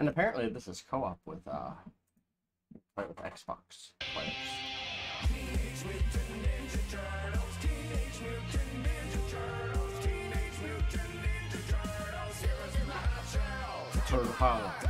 And apparently this is co-op with uh play with Xbox players. Turtle Power.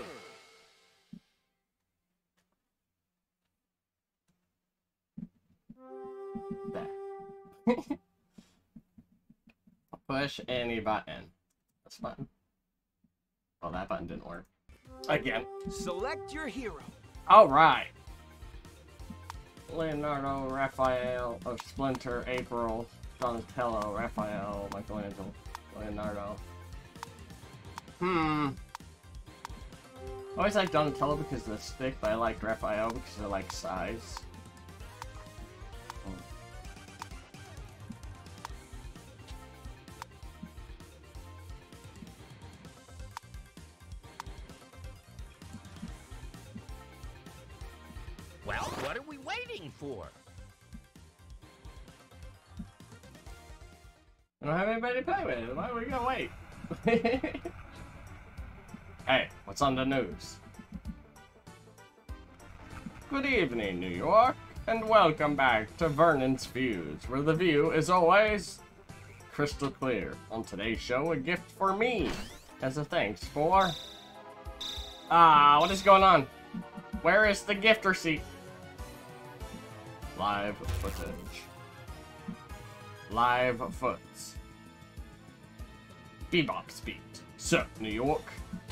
Push any button. This button. Well, that button didn't work. Again. Select your hero. Alright. Leonardo, Raphael, oh, Splinter, April, Donatello, Raphael, Michelangelo, Leonardo. Hmm. I always like Donatello because of the stick, but I like Raphael because I like size. Well, what are we waiting for? I don't have anybody to play with. Why are we gonna wait? hey, what's on the news? Good evening, New York, and welcome back to Vernon's Views, where the view is always crystal clear. On today's show, a gift for me, as a thanks for... Ah, what is going on? Where is the gift receipt? Live footage. Live foots. Bebop speed. So, New York,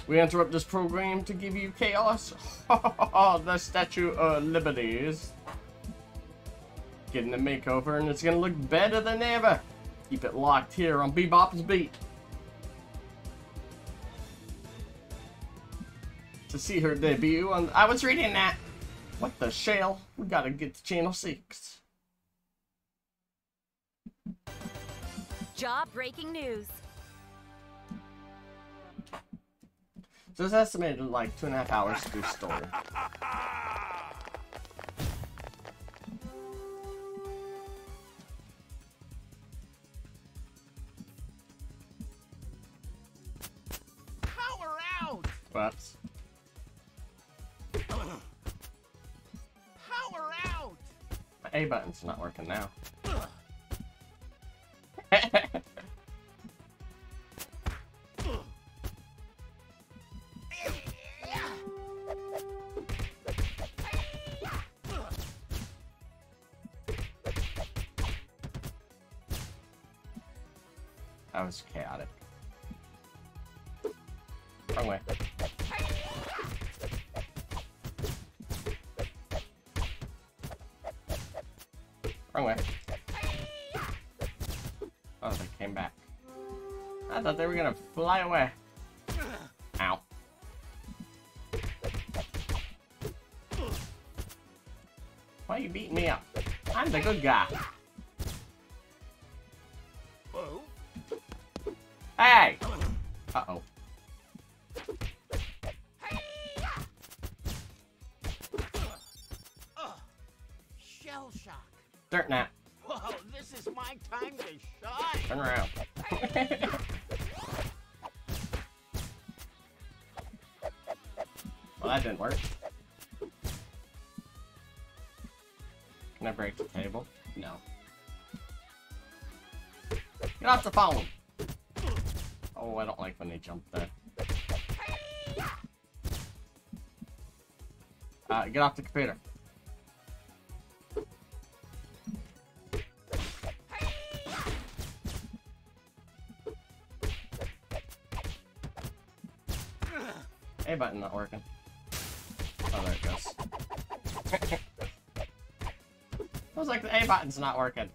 we interrupt this program to give you chaos. the Statue of Liberties. Getting a makeover and it's gonna look better than ever. Keep it locked here on Bebop's Beat. To see her debut on- I was reading that! What the shell? We gotta get to Channel 6. Job breaking news. So it's estimated like two and a half hours to do story. Power out! But A button's not working now. That was chaotic. Wrong way. Oh, Wrong way. Oh, they came back. I thought they were gonna fly away. Ow. Why are you beating me up? I'm the good guy. Oh, Hey! Uh-oh. Dirt nap. Whoa, this is my time to shine. Turn around. well, that didn't work. Can I break the table? No. Get off the phone! Oh, I don't like when they jump there. Uh, get off the computer. A button not working. Oh, there it goes. I was like, the A button's not working.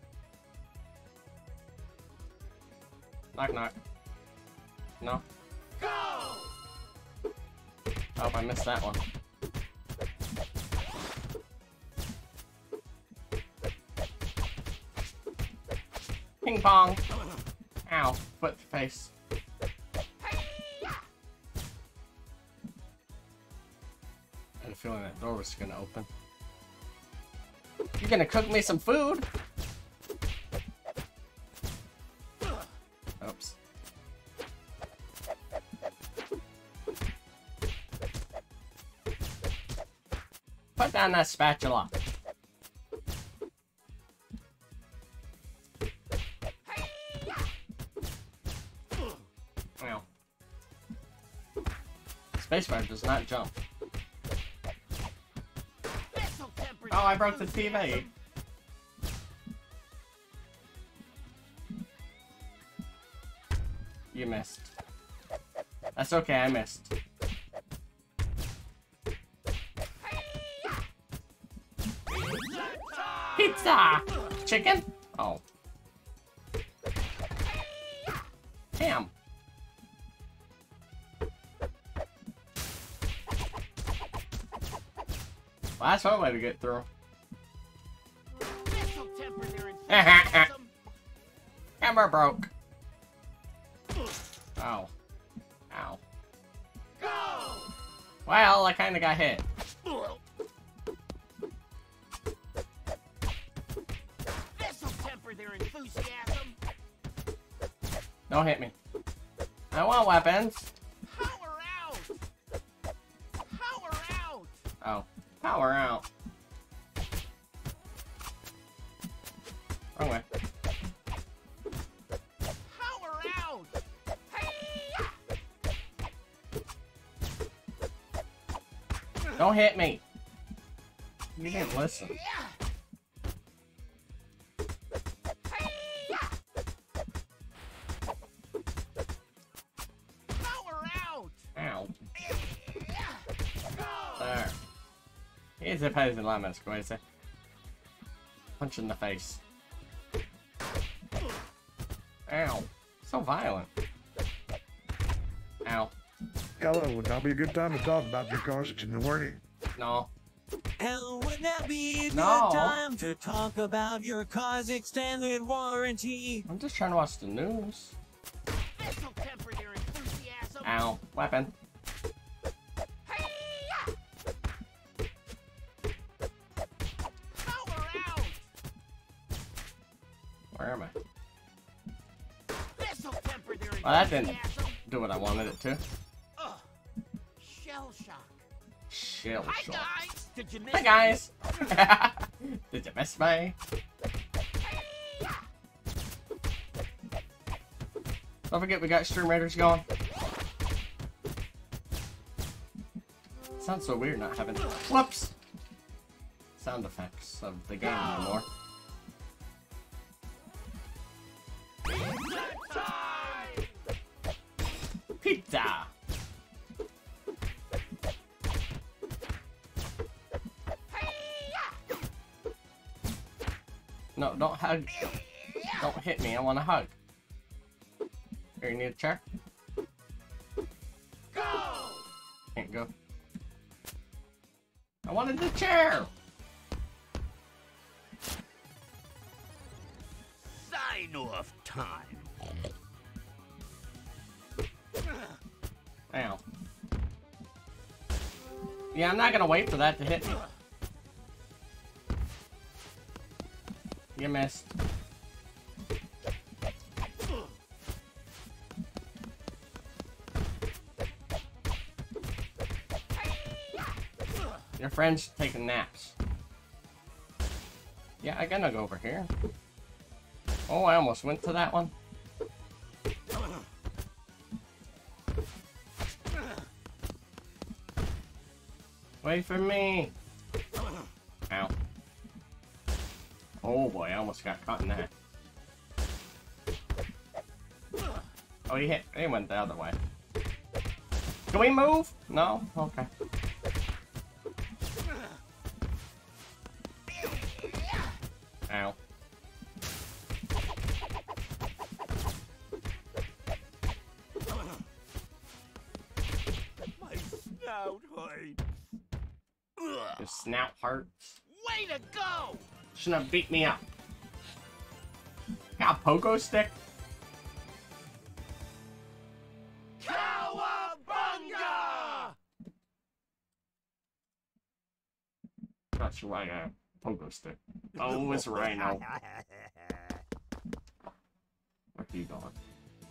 Knock, knock. No? Go! Oh, I missed that one. Ping pong! Ow, foot face. A feeling that door was gonna open. You're gonna cook me some food? Oops. Put down that spatula. Spacebar does not jump. Oh, I broke the TV. You missed. That's okay, I missed. Pizza! Chicken? Oh. Ham. That's one way to get through. Missile tempered their. Hammer broke. Ow. Ow. Go! Well, I kinda got hit. Missile tempered their enthusiasm. Don't hit me. I want weapons. Power out! Power out! Oh. Power out. Oh, Wrong way. Power out! Don't hit me. You didn't listen. Here's a poison lemon, Squeezy. Punch in the face. Ow. So violent. Ow. Hello, would now be a good time to talk about your car's engine warning. No. Hell, would that be a good No. time to talk about your car's extended warranty? I'm just trying to watch the news. Missile tempered their enthusiasm. Ow. Weapon. Well, that didn't do what I wanted it to. Ugh. Shell shock. Shell Hi shock. guys! Did you miss Hi me? guys! Did you miss me? Don't forget we got Stream Raiders going. Sounds so weird not having whoops sound effects of the game anymore. No, don't hug. Don't hit me. I want a hug. Here, you need a chair? Go! Can't go. I wanted the chair! Sign off time. Ow. Yeah, I'm not gonna wait for that to hit me. You missed. Your friend's taking naps. Yeah, I gotta go over here. Oh, I almost went to that one. Wait for me. Oh boy, I almost got caught in that. Oh, he hit. He went the other way. Can we move? No? Okay. Ow. My snout hurts. Your snout hurts. Way to go! Shouldn't have beat me up. Got a pogo stick? Cowabunga! Not sure why I got a pogo stick. Oh, it's Rhino. Where you going?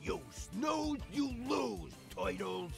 you snooze, you lose, turtles.